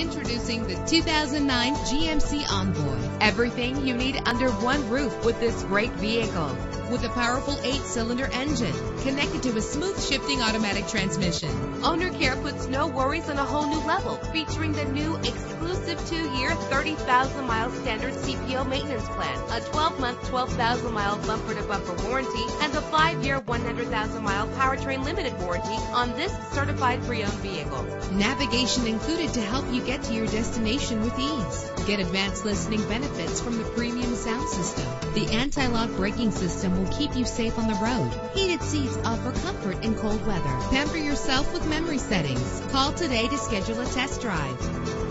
Introducing the 2009 GMC Envoy. Everything you need under one roof with this great vehicle with a powerful eight-cylinder engine connected to a smooth shifting automatic transmission. Owner Care puts no worries on a whole new level, featuring the new exclusive two-year, 30,000-mile standard CPO maintenance plan, a 12-month, 12,000-mile bumper-to-bumper warranty, and a five-year, 100,000-mile powertrain limited warranty on this certified pre-owned vehicle. Navigation included to help you get to your destination with ease. Get advanced listening benefits from the premium sound system. The anti-lock braking system will keep you safe on the road. Heated seats offer comfort in cold weather. Pamper yourself with memory settings. Call today to schedule a test drive.